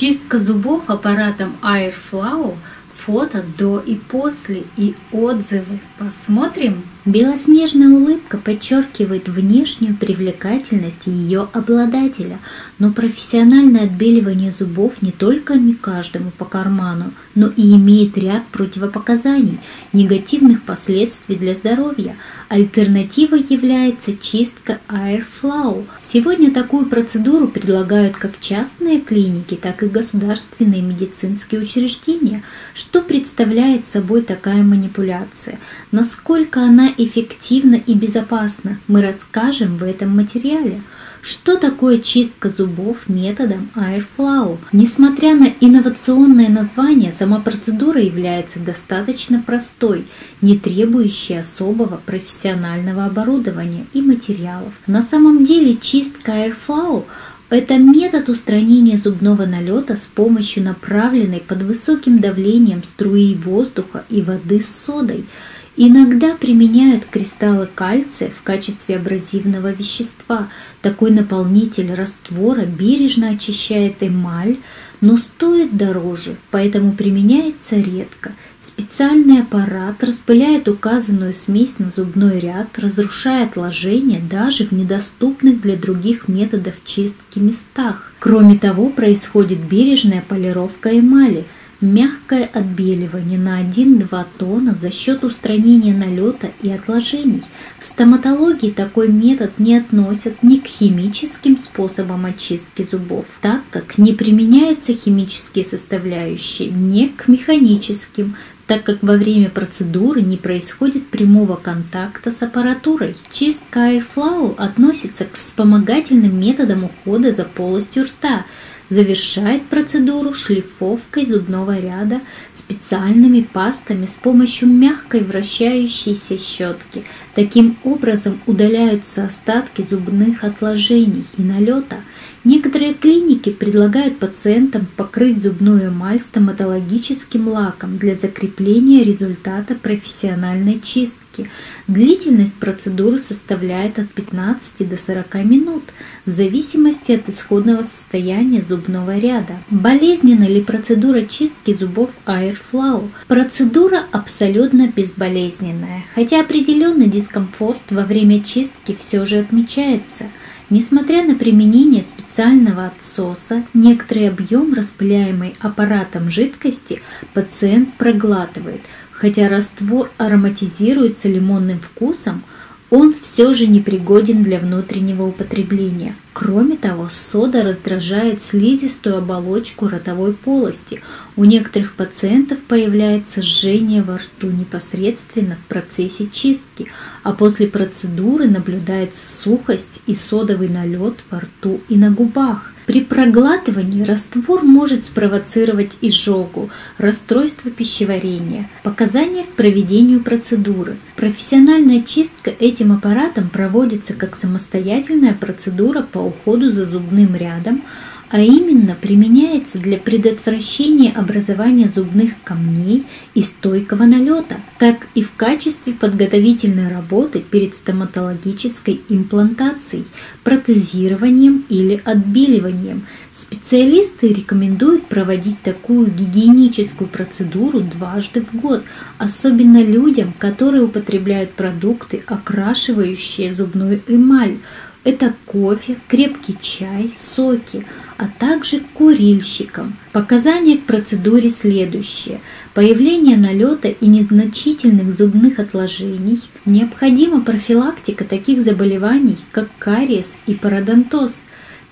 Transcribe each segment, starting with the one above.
Чистка зубов аппаратом Airflow – фото до и после и отзывы. Посмотрим. Белоснежная улыбка подчеркивает внешнюю привлекательность ее обладателя, но профессиональное отбеливание зубов не только не каждому по карману, но и имеет ряд противопоказаний, негативных последствий для здоровья. Альтернативой является чистка Airflow. Сегодня такую процедуру предлагают как частные клиники, так и государственные медицинские учреждения. Что представляет собой такая манипуляция? Насколько она эффективна и безопасна, мы расскажем в этом материале. Что такое чистка зубов методом Airflow? Несмотря на инновационное название, сама процедура является достаточно простой, не требующей особого профессионального оборудования и материалов. На самом деле чистка Airflow это метод устранения зубного налета с помощью направленной под высоким давлением струи воздуха и воды с содой – Иногда применяют кристаллы кальция в качестве абразивного вещества. Такой наполнитель раствора бережно очищает эмаль, но стоит дороже, поэтому применяется редко. Специальный аппарат распыляет указанную смесь на зубной ряд, разрушая отложения даже в недоступных для других методов чистки местах. Кроме того, происходит бережная полировка эмали – мягкое отбеливание на 1-2 тона за счет устранения налета и отложений. В стоматологии такой метод не относят ни к химическим способам очистки зубов, так как не применяются химические составляющие, ни к механическим, так как во время процедуры не происходит прямого контакта с аппаратурой. Чистка Airflow относится к вспомогательным методам ухода за полостью рта – завершает процедуру шлифовкой зубного ряда специальными пастами с помощью мягкой вращающейся щетки. Таким образом удаляются остатки зубных отложений и налета. Некоторые клиники предлагают пациентам покрыть зубную эмаль стоматологическим лаком для закрепления результата профессиональной чистки. Длительность процедуры составляет от 15 до 40 минут в зависимости от исходного состояния зубного ряда. Болезненна ли процедура чистки зубов Airflow? Процедура абсолютно безболезненная, хотя определенный дискомфорт во время чистки все же отмечается – Несмотря на применение специального отсоса, некоторый объем, распыляемый аппаратом жидкости, пациент проглатывает, хотя раствор ароматизируется лимонным вкусом, он все же непригоден для внутреннего употребления. Кроме того, сода раздражает слизистую оболочку ротовой полости. У некоторых пациентов появляется жжение во рту непосредственно в процессе чистки, а после процедуры наблюдается сухость и содовый налет во рту и на губах. При проглатывании раствор может спровоцировать изжогу, расстройство пищеварения. Показания к проведению процедуры. Профессиональная чистка этим аппаратом проводится как самостоятельная процедура по уходу за зубным рядом, а именно применяется для предотвращения образования зубных камней и стойкого налета, так и в качестве подготовительной работы перед стоматологической имплантацией, протезированием или отбеливанием. Специалисты рекомендуют проводить такую гигиеническую процедуру дважды в год, особенно людям, которые употребляют продукты, окрашивающие зубную эмаль, это кофе, крепкий чай, соки, а также курильщикам. Показания к процедуре следующие. Появление налета и незначительных зубных отложений. Необходима профилактика таких заболеваний, как кариес и пародонтоз.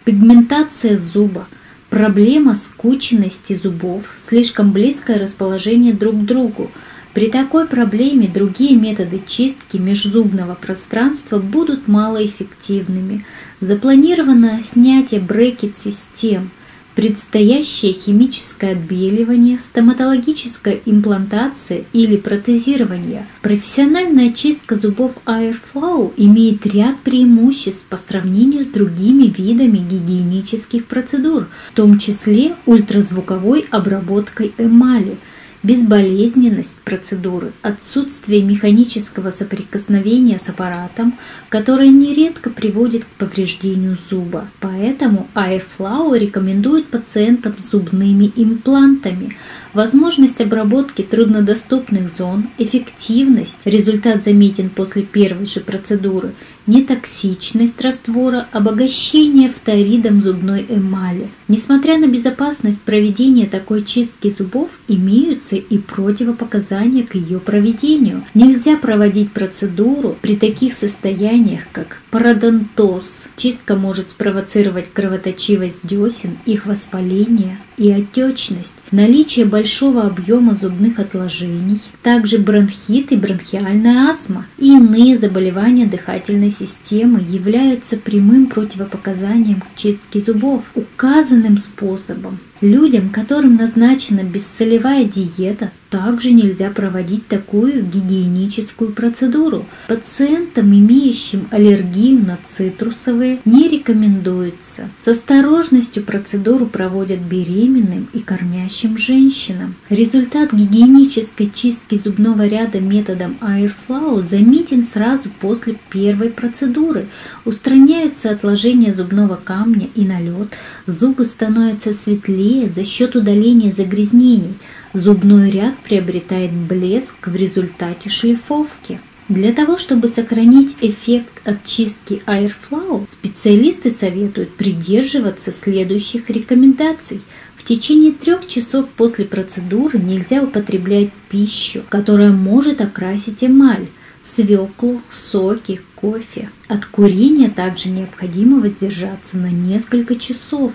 Пигментация зуба. Проблема скученности зубов, слишком близкое расположение друг к другу – при такой проблеме другие методы чистки межзубного пространства будут малоэффективными. Запланировано снятие брекет-систем, предстоящее химическое отбеливание, стоматологическая имплантация или протезирование. Профессиональная чистка зубов Airflow имеет ряд преимуществ по сравнению с другими видами гигиенических процедур, в том числе ультразвуковой обработкой эмали – безболезненность процедуры, отсутствие механического соприкосновения с аппаратом, которое нередко приводит к повреждению зуба. Поэтому Airflow рекомендует пациентам с зубными имплантами. Возможность обработки труднодоступных зон, эффективность, результат заметен после первой же процедуры, нетоксичность раствора, обогащение фторидом зубной эмали. Несмотря на безопасность проведения такой чистки зубов, имеются и противопоказания к ее проведению. Нельзя проводить процедуру при таких состояниях, как пародонтоз. Чистка может спровоцировать кровоточивость десен, их воспаление и отечность, наличие большого объема зубных отложений, также бронхит и бронхиальная астма и иные заболевания дыхательной системы являются прямым противопоказанием к чистке зубов указанным способом. Людям, которым назначена бесцелевая диета, также нельзя проводить такую гигиеническую процедуру. Пациентам, имеющим аллергию на цитрусовые, не рекомендуется. С осторожностью процедуру проводят беременным и кормящим женщинам. Результат гигиенической чистки зубного ряда методом Airflow заметен сразу после первой процедуры. Устраняются отложения зубного камня и налет, зубы становятся светлее за счет удаления загрязнений – Зубной ряд приобретает блеск в результате шлифовки. Для того, чтобы сохранить эффект от чистки Airflow, специалисты советуют придерживаться следующих рекомендаций. В течение трех часов после процедуры нельзя употреблять пищу, которая может окрасить эмаль, свеклу, соки, кофе. От курения также необходимо воздержаться на несколько часов.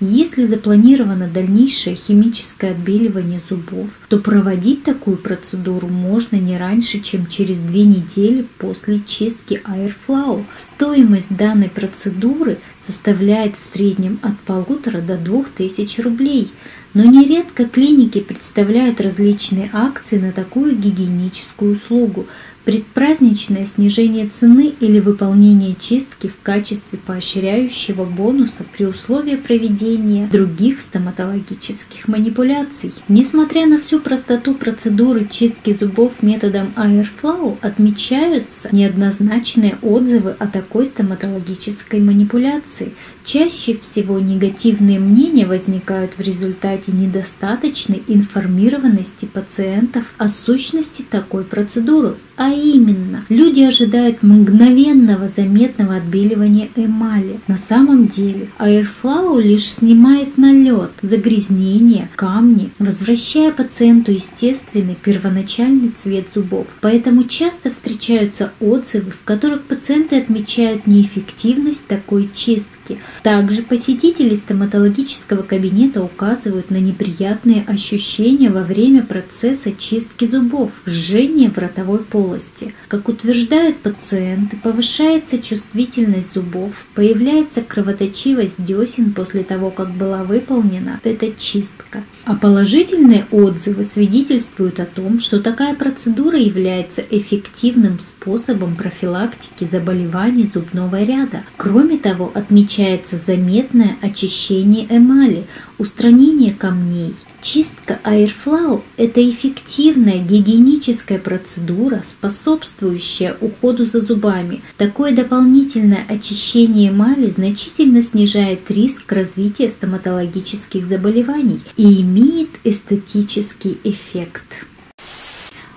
Если запланировано дальнейшее химическое отбеливание зубов, то проводить такую процедуру можно не раньше, чем через две недели после чистки Airflow. Стоимость данной процедуры составляет в среднем от полутора до двух тысяч рублей. Но нередко клиники представляют различные акции на такую гигиеническую услугу, предпраздничное снижение цены или выполнение чистки в качестве поощряющего бонуса при условии проведения других стоматологических манипуляций. Несмотря на всю простоту процедуры чистки зубов методом Airflow, отмечаются неоднозначные отзывы о такой стоматологической манипуляции. Чаще всего негативные мнения возникают в результате недостаточной информированности пациентов о сущности такой процедуры, а именно, люди ожидают мгновенного заметного отбеливания эмали. На самом деле, Airflow лишь снимает налет, загрязнение, камни, возвращая пациенту естественный первоначальный цвет зубов. Поэтому часто встречаются отзывы, в которых пациенты отмечают неэффективность такой чистки. Также посетители стоматологического кабинета указывают на неприятные ощущения во время процесса чистки зубов, жжение в ротовой полости. Как утверждают пациенты, повышается чувствительность зубов, появляется кровоточивость десен после того, как была выполнена эта чистка. А положительные отзывы свидетельствуют о том, что такая процедура является эффективным способом профилактики заболеваний зубного ряда. Кроме того, отмечается заметное очищение эмали, устранение камней. Чистка Airflow – это эффективная гигиеническая процедура, способствующая уходу за зубами. Такое дополнительное очищение эмали значительно снижает риск развития стоматологических заболеваний и имеет эстетический эффект.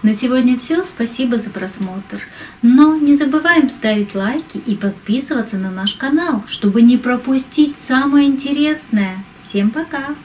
На сегодня все. Спасибо за просмотр. Но не забываем ставить лайки и подписываться на наш канал, чтобы не пропустить самое интересное. Всем пока!